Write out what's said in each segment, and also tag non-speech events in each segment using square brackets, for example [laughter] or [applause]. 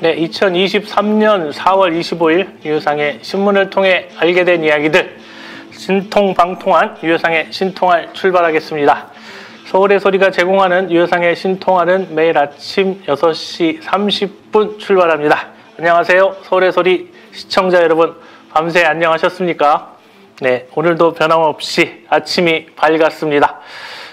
네, 2023년 4월 25일 유효상의 신문을 통해 알게 된 이야기들 신통방통한 유효상의 신통할 출발하겠습니다. 서울의 소리가 제공하는 유효상의 신통할은 매일 아침 6시 30분 출발합니다. 안녕하세요. 서울의 소리 시청자 여러분 밤새 안녕하셨습니까? 네, 오늘도 변함없이 아침이 밝았습니다.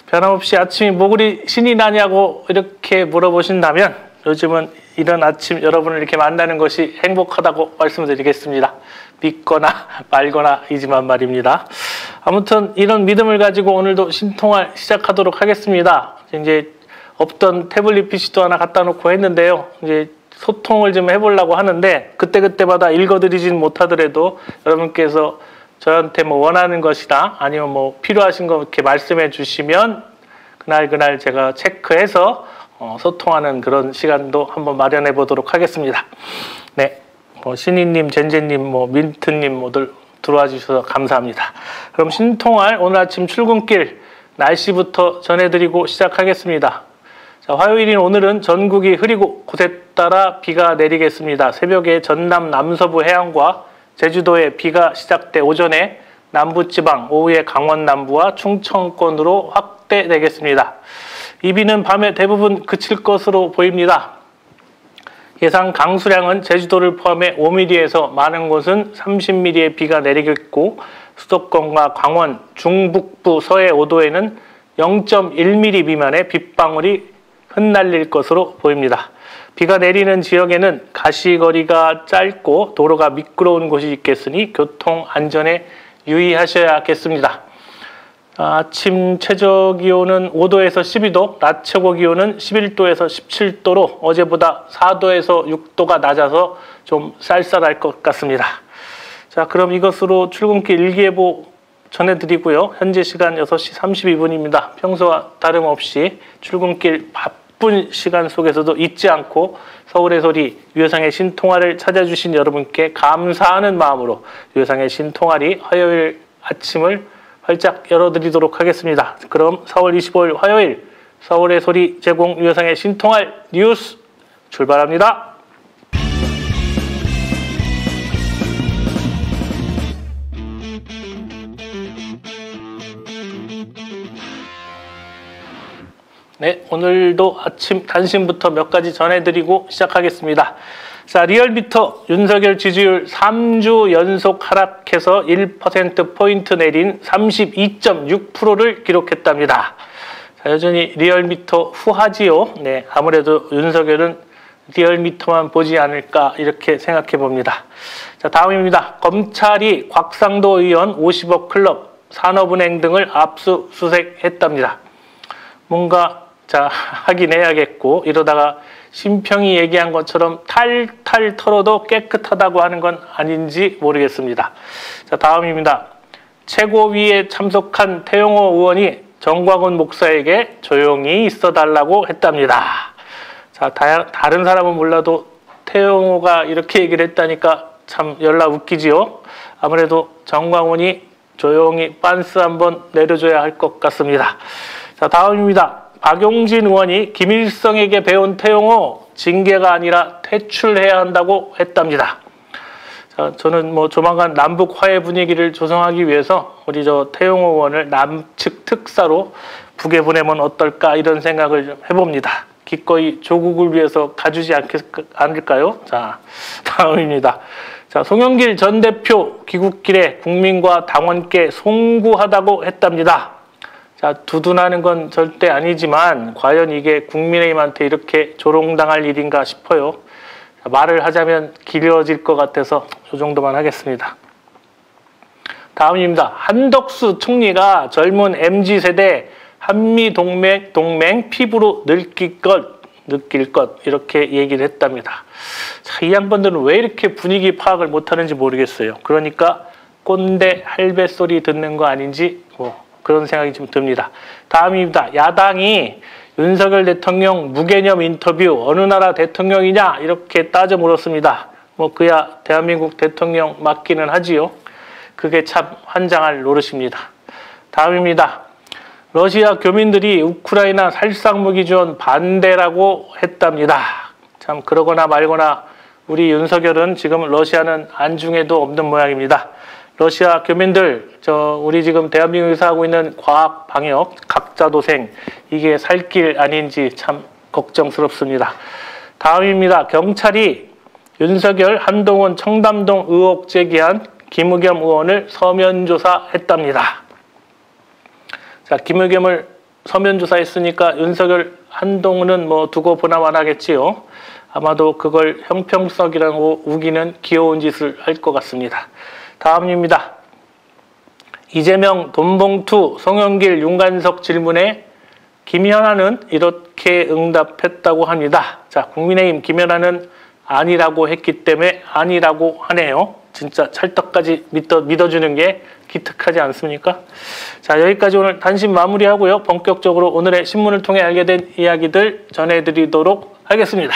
변함없이 아침이 뭐 그리 신이 나냐고 이렇게 물어보신다면 요즘은 이런 아침 여러분을 이렇게 만나는 것이 행복하다고 말씀드리겠습니다. 믿거나 말거나이지만 말입니다. 아무튼 이런 믿음을 가지고 오늘도 신통할 시작하도록 하겠습니다. 이제 없던 태블릿 PC도 하나 갖다 놓고 했는데요. 이제 소통을 좀 해보려고 하는데 그때그때마다 읽어드리진 못하더라도 여러분께서 저한테 뭐 원하는 것이다 아니면 뭐 필요하신 거 이렇게 말씀해 주시면 그날 그날 제가 체크해서 어, 소통하는 그런 시간도 한번 마련해 보도록 하겠습니다. 네, 뭐 신이님, 젠제님, 뭐 민트님 모두 들어와 주셔서 감사합니다. 그럼 신통할 오늘 아침 출근길 날씨부터 전해드리고 시작하겠습니다. 자, 화요일인 오늘은 전국이 흐리고 곳에 따라 비가 내리겠습니다. 새벽에 전남 남서부 해안과 제주도에 비가 시작돼 오전에 남부지방, 오후에 강원 남부와 충청권으로 확대되겠습니다. 이 비는 밤에 대부분 그칠 것으로 보입니다. 예상 강수량은 제주도를 포함해 5mm에서 많은 곳은 30mm의 비가 내리겠고 수도권과 강원, 중북부, 서해 5도에는 0.1mm 미만의 빗방울이 흩날릴 것으로 보입니다. 비가 내리는 지역에는 가시거리가 짧고 도로가 미끄러운 곳이 있겠으니 교통 안전에 유의하셔야겠습니다. 아침 최저 기온은 5도에서 12도, 낮 최고 기온은 11도에서 17도로 어제보다 4도에서 6도가 낮아서 좀 쌀쌀할 것 같습니다. 자, 그럼 이것으로 출근길 일기예보 전해드리고요. 현재 시간 6시 32분입니다. 평소와 다름없이 출근길 바쁜 시간 속에서도 잊지 않고 서울의 소리 유효상의 신통화를 찾아주신 여러분께 감사하는 마음으로 유효상의 신통화리 화요일 아침을 활짝 열어드리도록 하겠습니다. 그럼 4월 25일 화요일 서울의 소리 제공 유효상의 신통할 뉴스 출발합니다. 네, 오늘도 아침 단신부터 몇 가지 전해드리고 시작하겠습니다. 자, 리얼미터 윤석열 지지율 3주 연속 하락해서 1%포인트 내린 32.6%를 기록했답니다. 자, 여전히 리얼미터 후하지요. 네, 아무래도 윤석열은 리얼미터만 보지 않을까 이렇게 생각해 봅니다. 자, 다음입니다. 검찰이 곽상도 의원 50억 클럽, 산업은행 등을 압수수색했답니다. 뭔가 자 [laughs] 하긴 해야겠고 이러다가 심평이 얘기한 것처럼 탈탈 털어도 깨끗하다고 하는 건 아닌지 모르겠습니다. 자, 다음입니다. 최고위에 참석한 태용호 의원이 정광훈 목사에게 조용히 있어 달라고 했답니다. 자, 다, 다른 사람은 몰라도 태용호가 이렇게 얘기를 했다니까 참 연락 웃기지요. 아무래도 정광훈이 조용히 빤스 한번 내려줘야 할 것 같습니다. 자, 다음입니다. 박용진 의원이 김일성에게 배운 태용호 징계가 아니라 퇴출해야 한다고 했답니다. 자, 저는 뭐 조만간 남북 화해 분위기를 조성하기 위해서 우리 저 태용호 의원을 남측 특사로 북에 보내면 어떨까 이런 생각을 좀 해봅니다. 기꺼이 조국을 위해서 가주지 않겠, 않을까요? 자, [laughs] 다음입니다. 자, 송영길 전 대표 귀국길에 국민과 당원께 송구하다고 했답니다. 자, 두둔하는 건 절대 아니지만 과연 이게 국민의힘한테 이렇게 조롱당할 일인가 싶어요. 자, 말을 하자면 길어질 것 같아서 이 정도만 하겠습니다. 다음입니다. 한덕수 총리가 젊은 MZ세대 한미동맹 동맹 피부로 느낄 것, 느낄 것 이렇게 얘기를 했답니다. 자, 이 양반들은 왜 이렇게 분위기 파악을 못하는지 모르겠어요. 그러니까 꼰대 할배 소리 듣는 거 아닌지 뭐 그런 생각이 좀 듭니다. 다음입니다. 야당이 윤석열 대통령 무개념 인터뷰 어느 나라 대통령이냐 이렇게 따져 물었습니다. 뭐 그야 대한민국 대통령 맞기는 하지요. 그게 참 환장할 노릇입니다. 다음입니다. 러시아 교민들이 우크라이나 살상무기 지원 반대라고 했답니다. 참 그러거나 말거나 우리 윤석열은 지금 러시아는 안중에도 없는 모양입니다. 러시아 교민들, 저 우리 지금 대한민국에서 하고 있는 과학 방역 각자 도생 이게 살 길 아닌지 참 걱정스럽습니다. 다음입니다. 경찰이 윤석열, 한동훈, 청담동 의혹 제기한 김의겸 의원을 서면 조사했답니다. 자, 김의겸을 서면 조사했으니까 윤석열, 한동훈은 뭐 두고 보나만 하겠지요. 아마도 그걸 형평성이라고 우기는 귀여운 짓을 할 것 같습니다. 다음입니다. 이재명, 돈봉투, 송영길, 윤관석 질문에 김연아는 이렇게 응답했다고 합니다. 자, 국민의힘 김연아는 아니라고 했기 때문에 아니라고 하네요. 진짜 찰떡까지 믿어, 믿어주는 게 기특하지 않습니까? 자, 여기까지 오늘 단신 마무리하고요. 본격적으로 오늘의 신문을 통해 알게 된 이야기들 전해드리도록 하겠습니다.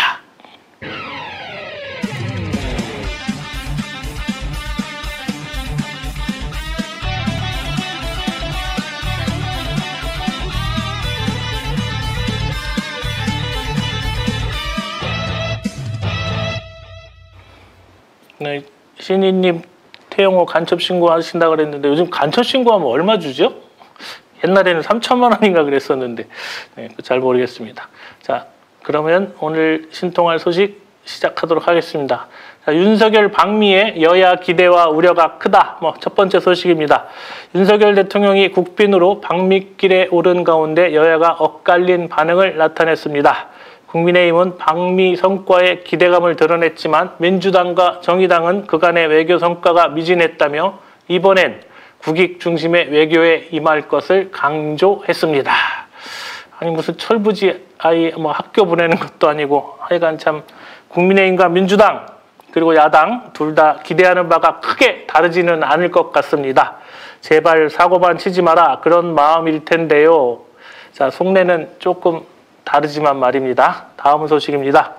네, 신이님 태영호 간첩 신고하신다 그랬는데 요즘 간첩 신고하면 얼마 주죠? 옛날에는 3천만 원인가 그랬었는데 네, 잘 모르겠습니다. 자, 그러면 오늘 신통할 소식 시작하도록 하겠습니다. 자, 윤석열 방미의 여야 기대와 우려가 크다. 뭐 첫 번째 소식입니다. 윤석열 대통령이 국빈으로 방미길에 오른 가운데 여야가 엇갈린 반응을 나타냈습니다. 국민의힘은 방미 성과에 기대감을 드러냈지만 민주당과 정의당은 그간의 외교 성과가 미진했다며 이번엔 국익 중심의 외교에 임할 것을 강조했습니다. 아니 무슨 철부지 아이 뭐 학교 보내는 것도 아니고 하여간 참 국민의힘과 민주당 그리고 야당 둘 다 기대하는 바가 크게 다르지는 않을 것 같습니다. 제발 사고만 치지 마라 그런 마음일 텐데요. 자 속내는 조금 다르지만 말입니다. 다음 소식입니다.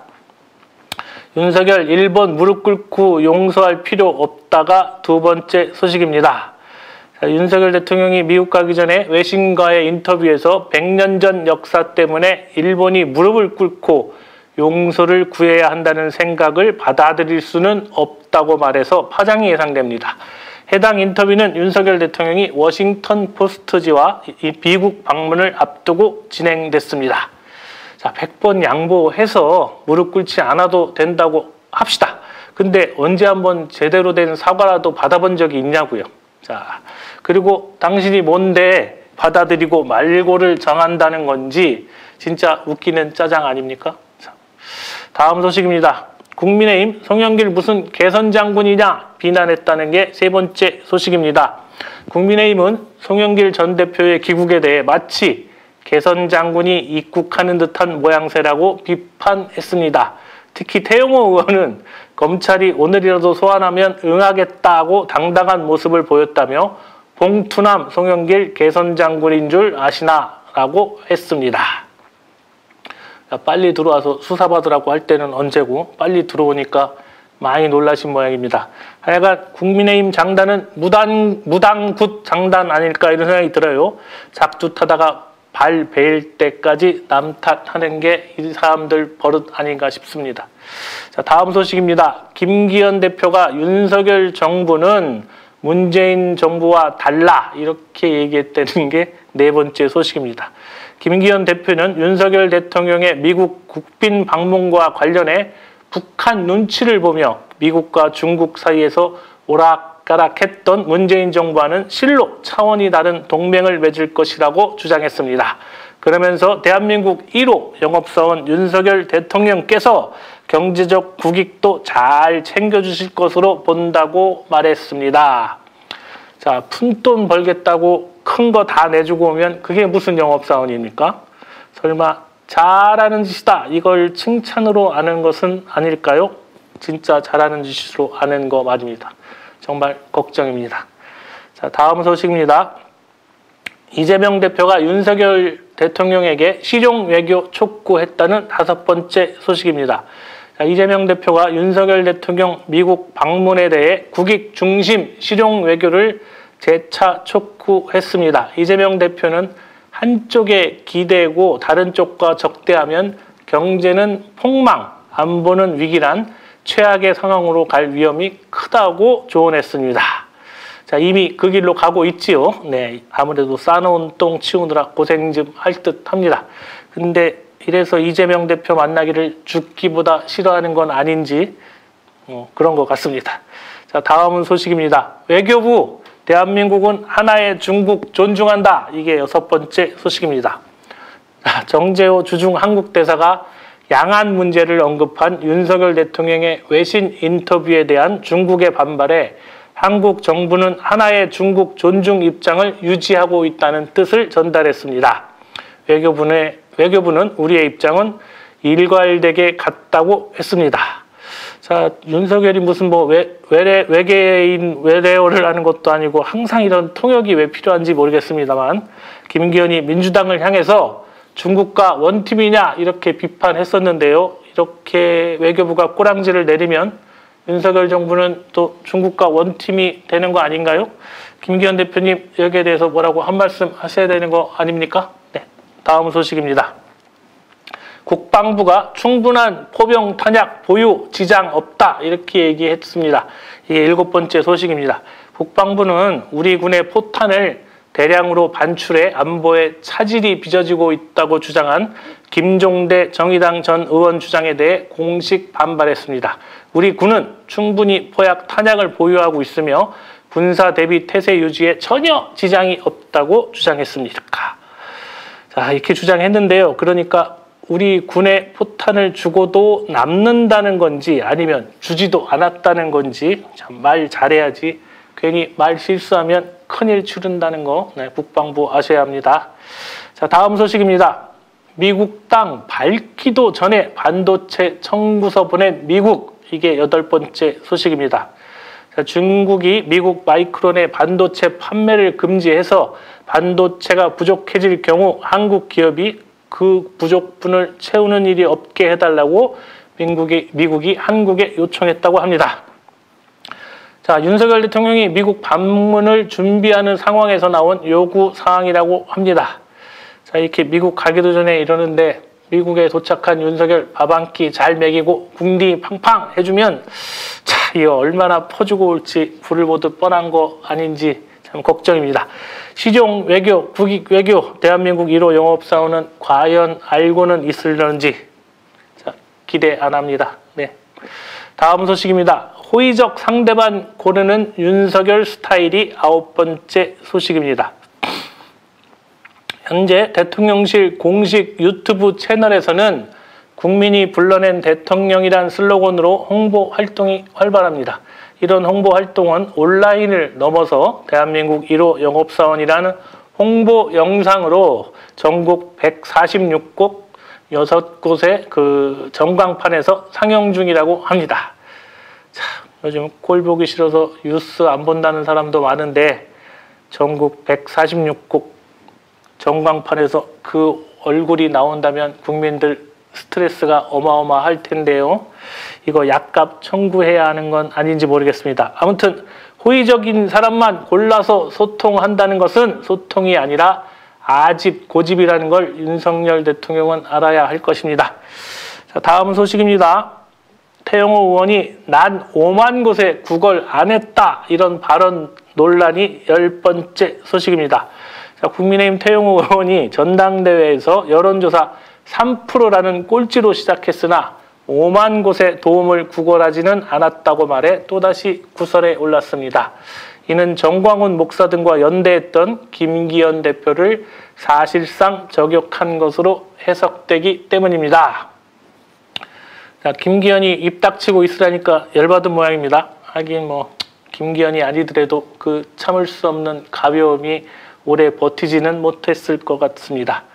윤석열 일본 무릎 꿇고 용서할 필요 없다가 두 번째 소식입니다. 자, 윤석열 대통령이 미국 가기 전에 외신과의 인터뷰에서 100년 전 역사 때문에 일본이 무릎을 꿇고 용서를 구해야 한다는 생각을 받아들일 수는 없다고 말해서 파장이 예상됩니다. 해당 인터뷰는 윤석열 대통령이 워싱턴 포스트지와 미국 방문을 앞두고 진행됐습니다. 자, 100번 양보해서 무릎 꿇지 않아도 된다고 합시다. 근데 언제 한번 제대로 된 사과라도 받아본 적이 있냐고요. 자, 그리고 당신이 뭔데 받아들이고 말고를 정한다는 건지 진짜 웃기는 짜장 아닙니까? 자, 다음 소식입니다. 국민의힘 송영길 무슨 개선 장군이냐 비난했다는 게 세 번째 소식입니다. 국민의힘은 송영길 전 대표의 귀국에 대해 마치 개선 장군이 입국하는 듯한 모양새라고 비판했습니다. 특히 태용호 의원은 검찰이 오늘이라도 소환하면 응하겠다고 당당한 모습을 보였다며 봉투남 송영길 개선 장군인 줄 아시나라고 했습니다. 빨리 들어와서 수사받으라고 할 때는 언제고 빨리 들어오니까 많이 놀라신 모양입니다. 하여간 국민의힘 장단은 무당, 무당굿 장단 아닐까 이런 생각이 들어요. 작두 타다가 발 베일 때까지 남탓하는 게 이 사람들 버릇 아닌가 싶습니다. 자, 다음 소식입니다. 김기현 대표가 윤석열 정부는 문재인 정부와 달라 이렇게 얘기했다는 게 네 번째 소식입니다. 김기현 대표는 윤석열 대통령의 미국 국빈 방문과 관련해 북한 눈치를 보며 미국과 중국 사이에서 오락 가락했던 문재인 정부와는 실로 차원이 다른 동맹을 맺을 것이라고 주장했습니다. 그러면서 대한민국 1호 영업사원 윤석열 대통령께서 경제적 국익도 잘 챙겨주실 것으로 본다고 말했습니다. 자, 푼돈 벌겠다고 큰 거 다 내주고 오면 그게 무슨 영업사원입니까? 설마 잘하는 짓이다. 이걸 칭찬으로 아는 것은 아닐까요? 진짜 잘하는 짓으로 아는 거 맞습니다. 정말 걱정입니다. 자, 다음 소식입니다. 이재명 대표가 윤석열 대통령에게 실용 외교 촉구했다는 다섯 번째 소식입니다. 자, 이재명 대표가 윤석열 대통령 미국 방문에 대해 국익 중심 실용 외교를 재차 촉구했습니다. 이재명 대표는 한쪽에 기대고 다른 쪽과 적대하면 경제는 폭망, 안보는 위기란 최악의 상황으로 갈 위험이 크다고 조언했습니다. 자, 이미 그 길로 가고 있지요. 네, 아무래도 싸놓은 똥 치우느라 고생 좀 할 듯 합니다. 근데 이래서 이재명 대표 만나기를 죽기보다 싫어하는 건 아닌지 어, 그런 것 같습니다. 자, 다음은 소식입니다. 외교부 대한민국은 하나의 중국 존중한다. 이게 여섯 번째 소식입니다. 정재호 주중 한국 대사가 양안 문제를 언급한 윤석열 대통령의 외신 인터뷰에 대한 중국의 반발에 한국 정부는 하나의 중국 존중 입장을 유지하고 있다는 뜻을 전달했습니다. 외교부는, 외교부는 우리의 입장은 일괄되게 같다고 했습니다. 자, 윤석열이 무슨 뭐 외, 외래, 외계인 외래어를 하는 것도 아니고 항상 이런 통역이 왜 필요한지 모르겠습니다만 김기현이 민주당을 향해서 중국과 원팀이냐 이렇게 비판했었는데요. 이렇게 외교부가 꼬랑지를 내리면 윤석열 정부는 또 중국과 원팀이 되는 거 아닌가요? 김기현 대표님 여기에 대해서 뭐라고 한 말씀 하셔야 되는 거 아닙니까? 네, 다음 소식입니다. 국방부가 충분한 포병 탄약 보유 지장 없다 이렇게 얘기했습니다. 이게 일곱 번째 소식입니다. 국방부는 우리 군의 포탄을 대량으로 반출해 안보에 차질이 빚어지고 있다고 주장한 김종대 정의당 전 의원 주장에 대해 공식 반발했습니다. 우리 군은 충분히 포약 탄약을 보유하고 있으며 군사 대비 태세 유지에 전혀 지장이 없다고 주장했습니다. 자, 이렇게 주장했는데요. 그러니까 우리 군에 포탄을 주고도 남는다는 건지 아니면 주지도 않았다는 건지 참 말 잘해야지 괜히 말 실수하면 큰일 치른다는 거 네, 국방부 아셔야 합니다. 자 다음 소식입니다. 미국 땅 밝기도 전에 반도체 청구서 보낸 미국 이게 여덟 번째 소식입니다. 자, 중국이 미국 마이크론의 반도체 판매를 금지해서 반도체가 부족해질 경우 한국 기업이 그 부족분을 채우는 일이 없게 해달라고 미국이, 미국이 한국에 요청했다고 합니다. 자, 윤석열 대통령이 미국 방문을 준비하는 상황에서 나온 요구 사항이라고 합니다. 자, 이렇게 미국 가기도 전에 이러는데 미국에 도착한 윤석열 밥 한 끼 잘 먹이고 궁디 팡팡 해주면 자, 이거 얼마나 퍼주고 올지 불을 보듯 뻔한 거 아닌지 참 걱정입니다. 시종 외교, 국익 외교, 대한민국 1호 영업사원은 과연 알고는 있을런지 자, 기대 안 합니다. 네. 다음 소식입니다. 호의적 상대방 고르는 윤석열 스타일이 아홉 번째 소식입니다. 현재 대통령실 공식 유튜브 채널에서는 국민이 불러낸 대통령이란 슬로건으로 홍보 활동이 활발합니다. 이런 홍보 활동은 온라인을 넘어서 대한민국 1호 영업사원이라는 홍보 영상으로 전국 146곳 6곳의 그 전광판에서 상영 중이라고 합니다. 참, 요즘 꼴 보기 싫어서 뉴스 안 본다는 사람도 많은데 전국 146곳 전광판에서 그 얼굴이 나온다면 국민들 스트레스가 어마어마할 텐데요. 이거 약값 청구해야 하는 건 아닌지 모르겠습니다. 아무튼 호의적인 사람만 골라서 소통한다는 것은 소통이 아니라 아집, 고집이라는 걸 윤석열 대통령은 알아야 할 것입니다. 자, 다음 소식입니다. 태영호 의원이 난 5만 곳에 구걸 안 했다 이런 발언 논란이 열 번째 소식입니다. 자, 국민의힘 태영호 의원이 전당대회에서 여론조사 3%라는 꼴찌로 시작했으나 5만 곳의 도움을 구걸하지는 않았다고 말해 또다시 구설에 올랐습니다. 이는 정광훈 목사 등과 연대했던 김기현 대표를 사실상 저격한 것으로 해석되기 때문입니다. 자, 김기현이 입 닥치고 있으라니까 열받은 모양입니다. 하긴 뭐 김기현이 아니더라도 그 참을 수 없는 가벼움이 오래 버티지는 못했을 것 같습니다.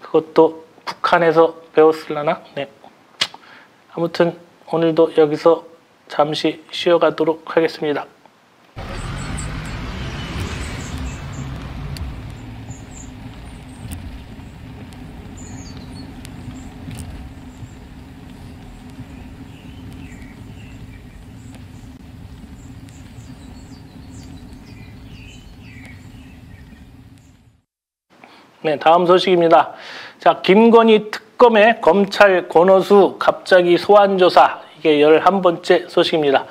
그것도 북한에서 배웠을라나? 네. 아무튼 오늘도 여기서 잠시 쉬어가도록 하겠습니다. 네, 다음 소식입니다. 자, 김건희 특검의 검찰 권오수 갑자기 소환 조사 이게 11번째 소식입니다.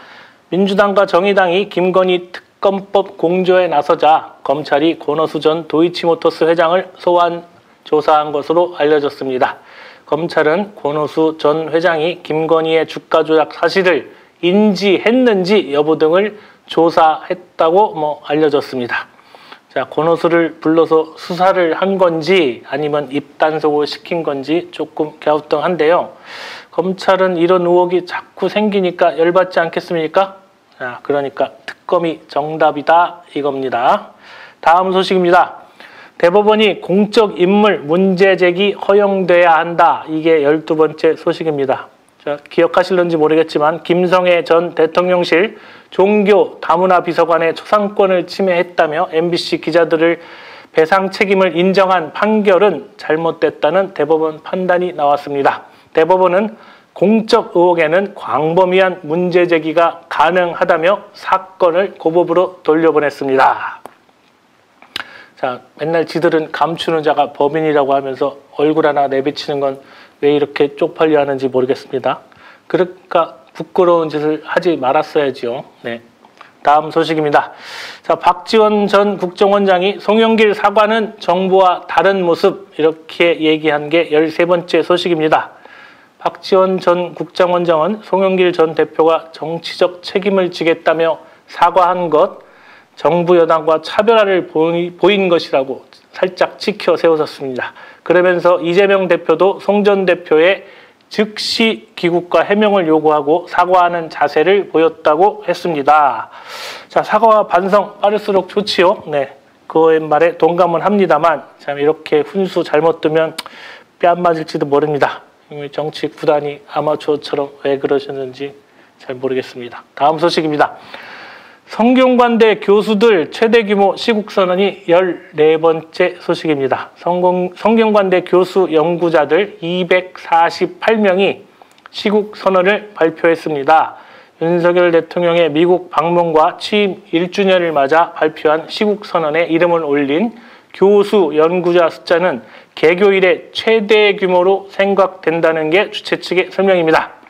민주당과 정의당이 김건희 특검법 공조에 나서자 검찰이 권오수 전 도이치모터스 회장을 소환 조사한 것으로 알려졌습니다. 검찰은 권오수 전 회장이 김건희의 주가 조작 사실을 인지했는지 여부 등을 조사했다고 뭐 알려졌습니다. 자, 권오수를 불러서 수사를 한 건지 아니면 입단속을 시킨 건지 조금 갸우뚱한데요. 검찰은 이런 의혹이 자꾸 생기니까 열받지 않겠습니까? 자, 그러니까 특검이 정답이다 이겁니다. 다음 소식입니다. 대법원이 공적 인물 문제 제기 허용돼야 한다. 이게 열두 번째 소식입니다. 자, 기억하실런지 모르겠지만 김성애 전 대통령실 종교 다문화 비서관의 초상권을 침해했다며 MBC 기자들을 배상 책임을 인정한 판결은 잘못됐다는 대법원 판단이 나왔습니다. 대법원은 공적 의혹에는 광범위한 문제 제기가 가능하다며 사건을 고법으로 돌려보냈습니다. 자, 맨날 지들은 감추는 자가 법인이라고 하면서 얼굴 하나 내비치는 건 왜 이렇게 쪽팔려 하는지 모르겠습니다. 그러니까 부끄러운 짓을 하지 말았어야지요. 네. 다음 소식입니다. 자, 박지원 전 국정원장이 송영길 사과는 정부와 다른 모습 이렇게 얘기한 게 13번째 소식입니다. 박지원 전 국정원장은 송영길 전 대표가 정치적 책임을 지겠다며 사과한 것 정부 여당과 차별화를 보인 것이라고 살짝 지켜 세웠습니다. 그러면서 이재명 대표도 송전 대표의 즉시 귀국과 해명을 요구하고 사과하는 자세를 보였다고 했습니다. 자, 사과와 반성 빠를수록 좋지요. 네. 그의 말에 동감은 합니다만 참 이렇게 훈수 잘못 두면 뺨 맞을지도 모릅니다. 정치 구단이 아마추어처럼 왜 그러셨는지 잘 모르겠습니다. 다음 소식입니다. 성균관대 교수들 최대 규모 시국선언이 14번째 소식입니다. 성공, 성균관대 교수 연구자들 248명이 시국선언을 발표했습니다. 윤석열 대통령의 미국 방문과 취임 1주년을 맞아 발표한 시국선언에 이름을 올린 교수 연구자 숫자는 개교 이래 최대 규모로 생각된다는 게 주최 측의 설명입니다.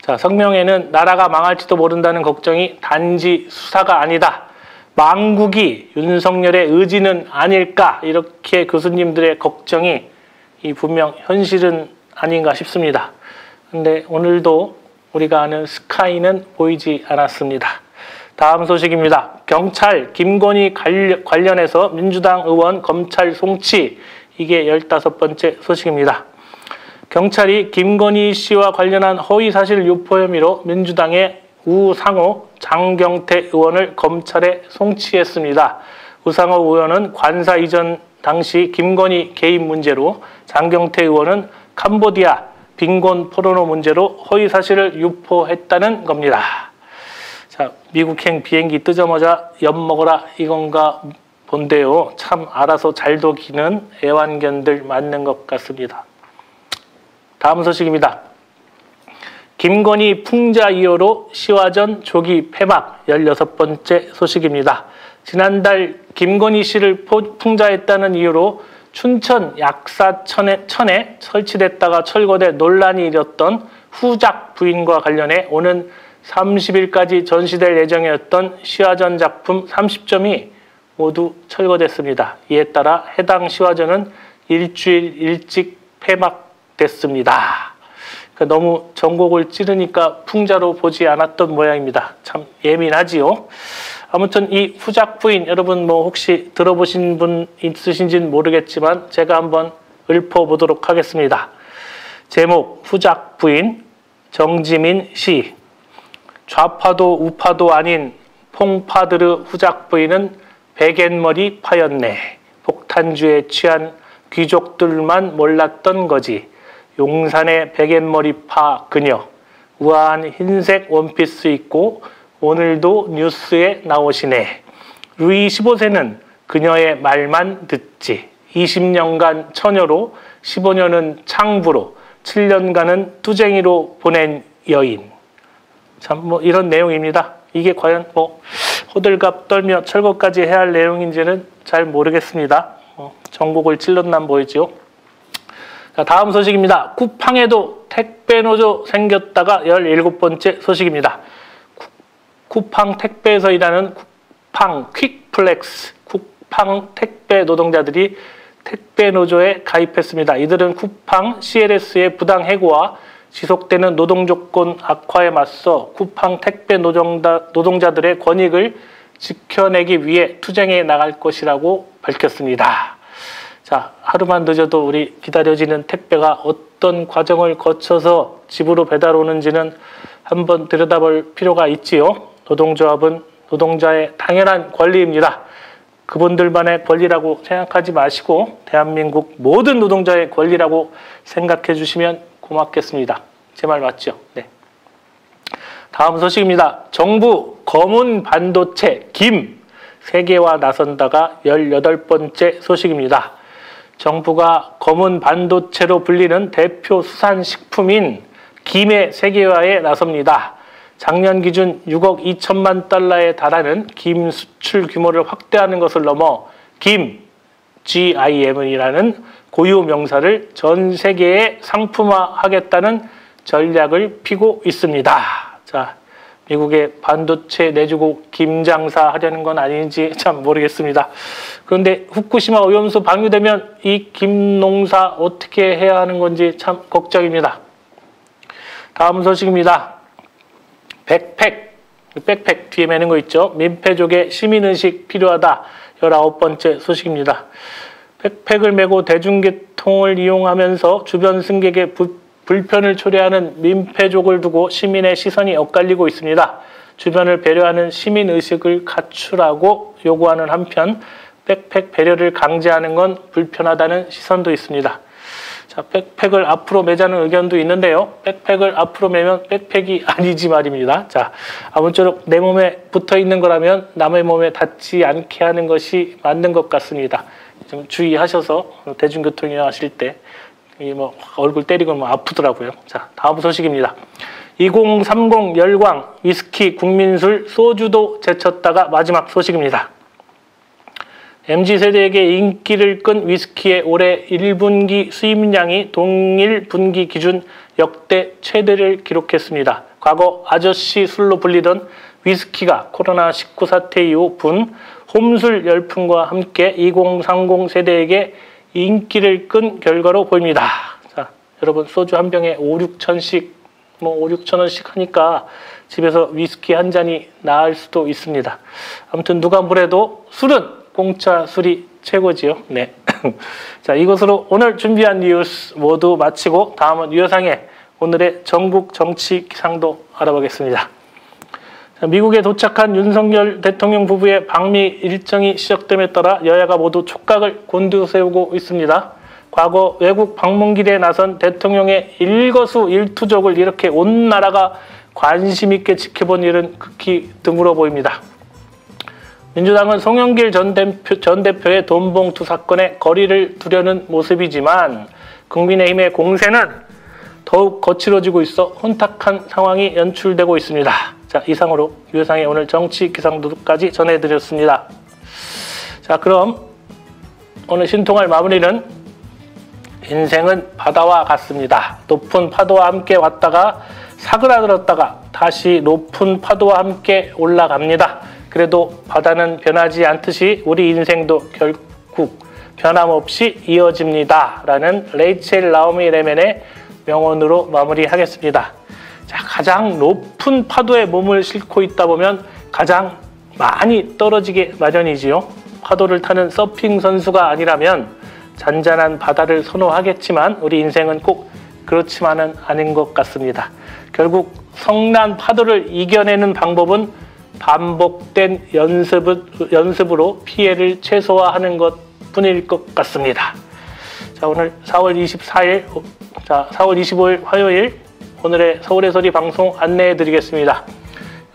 자, 성명에는 나라가 망할지도 모른다는 걱정이 단지 수사가 아니다. 망국이 윤석열의 의지는 아닐까 이렇게 교수님들의 걱정이 이 분명 현실은 아닌가 싶습니다. 근데 오늘도 우리가 아는 스카이는 보이지 않았습니다. 다음 소식입니다. 경찰 김건희 관련해서 민주당 의원 검찰 송치 이게 15번째 소식입니다. 경찰이 김건희 씨와 관련한 허위사실 유포 혐의로 민주당의 우상호, 장경태 의원을 검찰에 송치했습니다. 우상호 의원은 관사 이전 당시 김건희 개인 문제로 장경태 의원은 캄보디아 빈곤 포르노 문제로 허위사실을 유포했다는 겁니다. 자, 미국행 비행기 뜨자마자 엿 먹어라 이건가 본데요. 참 알아서 잘도 기는 애완견들 맞는 것 같습니다. 다음 소식입니다. 김건희 풍자 이후로 시화전 조기 폐막 16번째 소식입니다. 지난달 김건희 씨를 풍자했다는 이유로 춘천 약사천에 천에 설치됐다가 철거돼 논란이 일었던 후작 부인과 관련해 오는 30일까지 전시될 예정이었던 시화전 작품 30점이 모두 철거됐습니다. 이에 따라 해당 시화전은 일주일 일찍 폐막 됐습니다. 그러니까 너무 전곡을 찌르니까 풍자로 보지 않았던 모양입니다. 참 예민하지요. 아무튼 이 후작 부인 여러분 뭐 혹시 들어보신 분 있으신지는 모르겠지만 제가 한번 읊어보도록 하겠습니다. 제목 후작 부인 정지민 씨 좌파도 우파도 아닌 퐁파드르 후작 부인은 베갯머리 파였네. 폭탄주에 취한 귀족들만 몰랐던 거지. 용산의 베갯머리파 그녀, 우아한 흰색 원피스 입고 오늘도 뉴스에 나오시네. 루이 15세는 그녀의 말만 듣지. 20년간 처녀로 15년은 창부로 7년간은 투쟁이로 보낸 여인. 참 뭐 이런 내용입니다. 이게 과연 뭐 호들갑 떨며 철거까지 해야 할 내용인지는 잘 모르겠습니다. 어, 전국을 찔렀난 보이죠. 자, 다음 소식입니다. 쿠팡에도 택배 노조 생겼다가 17번째 소식입니다. 쿠팡 택배에서 일하는 쿠팡 퀵플렉스 쿠팡 택배 노동자들이 택배 노조에 가입했습니다. 이들은 쿠팡 CLS의 부당 해고와 지속되는 노동 조건 악화에 맞서 쿠팡 택배 노동자, 노동자들의 권익을 지켜내기 위해 투쟁해 나갈 것이라고 밝혔습니다. 자, 하루만 늦어도 우리 기다려지는 택배가 어떤 과정을 거쳐서 집으로 배달 오는지는 한번 들여다볼 필요가 있지요. 노동조합은 노동자의 당연한 권리입니다. 그분들만의 권리라고 생각하지 마시고 대한민국 모든 노동자의 권리라고 생각해 주시면 고맙겠습니다. 제 말 맞죠? 네. 다음 소식입니다. 정부 검은 반도체 김 세계화 나선다가 18번째 소식입니다. 정부가 검은 반도체로 불리는 대표 수산식품인 김의 세계화에 나섭니다. 작년 기준 6억 2천만 달러에 달하는 김 수출 규모를 확대하는 것을 넘어 김 GIM이라는 고유 명사를 전 세계에 상품화하겠다는 전략을 피고 있습니다. 자, 미국의 반도체 내주고 김장사 하려는 건 아닌지 참 모르겠습니다. 그런데 후쿠시마 오염수 방류되면 이 김농사 어떻게 해야 하는 건지 참 걱정입니다. 다음 소식입니다. 백팩, 백팩 뒤에 매는 거 있죠. 민폐족의 시민의식 필요하다. 19번째 소식입니다. 백팩을 메고 대중계통을 이용하면서 주변 승객의 부, 불편을 초래하는 민폐족을 두고 시민의 시선이 엇갈리고 있습니다. 주변을 배려하는 시민의식을 갖추라고 요구하는 한편 백팩 배려를 강제하는 건 불편하다는 시선도 있습니다. 자, 백팩을 앞으로 매자는 의견도 있는데요. 백팩을 앞으로 매면 백팩이 [laughs] 아니지 말입니다. 자, 아무쪼록 내 몸에 붙어 있는 거라면 남의 몸에 닿지 않게 하는 것이 맞는 것 같습니다. 좀 주의하셔서 대중교통 이용하실 때, 뭐 얼굴 때리고 뭐 아프더라고요. 자, 다음 소식입니다. 2030 열광 위스키 국민술 소주도 제쳤다가 마지막 소식입니다. MZ세대에게 인기를 끈 위스키의 올해 1분기 수입량이 동일 분기 기준 역대 최대를 기록했습니다. 과거 아저씨 술로 불리던 위스키가 코로나19 사태 이후 분 홈술 열풍과 함께 2030 세대에게 인기를 끈 결과로 보입니다. 자, 여러분 소주 한 병에 5, 6천씩 뭐 5, 6천 원씩 하니까 집에서 위스키 한 잔이 나을 수도 있습니다. 아무튼 누가 뭐래도 술은 공짜 술이 최고지요. 네. [clears throat] 자, 이것으로 오늘 준비한 뉴스 모두 마치고 다음은 유여상의 오늘의 전국 정치 기상도 알아보겠습니다. 자, 미국에 도착한 윤석열 대통령 부부의 방미 일정이 시작됨에 따라 여야가 모두 촉각을 곤두세우고 있습니다. 과거 외국 방문길에 나선 대통령의 일거수 일투족을 이렇게 온 나라가 관심 있게 지켜본 일은 극히 드물어 보입니다. 민주당은 송영길 전, 대표, 전 대표의 돈봉투 사건에 거리를 두려는 모습이지만 국민의힘의 공세는 더욱 거칠어지고 있어 혼탁한 상황이 연출되고 있습니다. 자, 이상으로 유상의 오늘 정치 기상도까지 전해드렸습니다. 자, 그럼 오늘 신통할 마무리는 인생은 바다와 같습니다. 높은 파도와 함께 왔다가 사그라들었다가 다시 높은 파도와 함께 올라갑니다. 그래도 바다는 변하지 않듯이 우리 인생도 결국 변함없이 이어집니다. 라는 레이첼 라우미 레멘의 명언으로 마무리하겠습니다. 자, 가장 높은 파도에 몸을 싣고 있다 보면 가장 많이 떨어지게 마련이지요. 파도를 타는 서핑 선수가 아니라면 잔잔한 바다를 선호하겠지만 우리 인생은 꼭 그렇지만은 않은 것 같습니다. 결국 성난 파도를 이겨내는 방법은 반복된 연습, 연습으로 피해를 최소화하는 것 뿐일 것 같습니다. 자, 오늘 4월 24일, 자, 4월 25일 화요일 오늘의 서울의 소리 방송 안내해 드리겠습니다.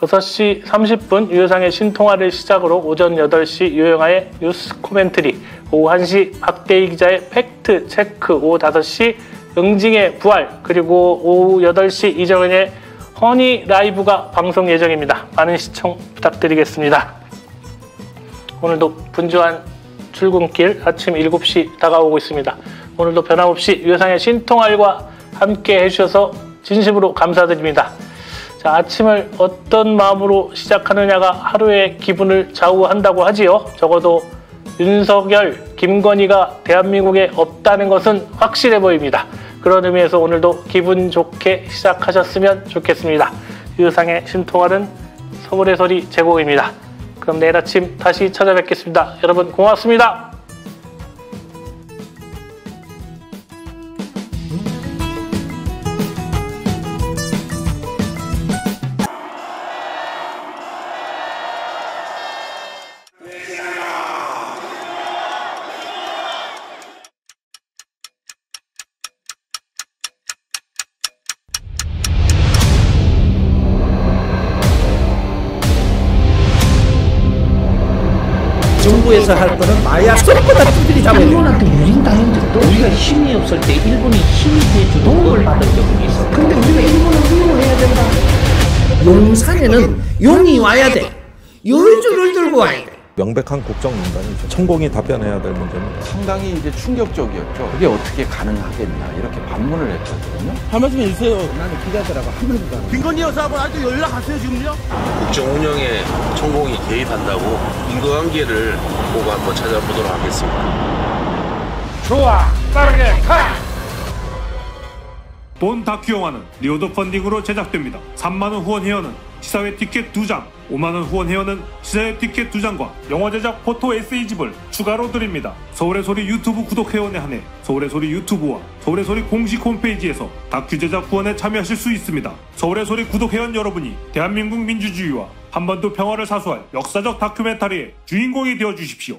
6시 30분 류효상의 신통알을 시작으로 오전 8시 유영아의 뉴스 commentary, 오후 1시 박대희 기자의 팩트 체크, 오후 5시 응징의 부활, 그리고 오후 8시 이정은의 허니 라이브가 방송 예정입니다. 많은 시청 부탁드리겠습니다. 오늘도 분주한 출근길 아침 7시 다가오고 있습니다. 오늘도 변함없이 유상의 신통알과 함께 해주셔서 진심으로 감사드립니다. 자, 아침을 어떤 마음으로 시작하느냐가 하루의 기분을 좌우한다고 하지요. 적어도 윤석열, 김건희가 대한민국에 없다는 것은 확실해 보입니다. 그런 의미에서 오늘도 기분 좋게 시작하셨으면 좋겠습니다. 유상의 신통알은 서울의 소리 제공입니다. 그럼 내일 아침 다시 찾아뵙겠습니다. 여러분 고맙습니다. 정부에서 할 거는 마약 쏙보다 두들이 잡아야 돼. 일본한테 유린당한 적도 우리가 힘이 없을 때 일본이 힘이 돼주는 도움을 받은 적이 있어. 근데 우리가 일본을 훌륭해야 된다. 용산에는 용이 와야 돼. 요주를 들고 와야 돼. 명백한 국정농단이죠. 천공이 답변해야 될 문제입니다. 상당히 이제 충격적이었죠. 그게 어떻게 가능하겠나 이렇게 반문을 했거든요. 김건희 여사하고 아직도 연락하세요 지금요? 국정 운영에 천공이 개입한다고 인과관계를 보고 한번 찾아보도록 하겠습니다. 본 다큐 영화는 reward 펀딩으로 제작됩니다. 3만원 후원 회원은 시사회 티켓 2장, 5만원 후원 회원은 시사회 티켓 2장과 영화 제작 포토 에세이집을 추가로 드립니다. 서울의 소리 유튜브 구독 회원에 한해 서울의 소리 유튜브와 서울의 소리 공식 홈페이지에서 다큐 제작 후원에 참여하실 수 있습니다. 서울의 소리 구독 회원 여러분이 대한민국 민주주의와 한반도 평화를 사수할 역사적 다큐멘터리의 주인공이 되어 주십시오.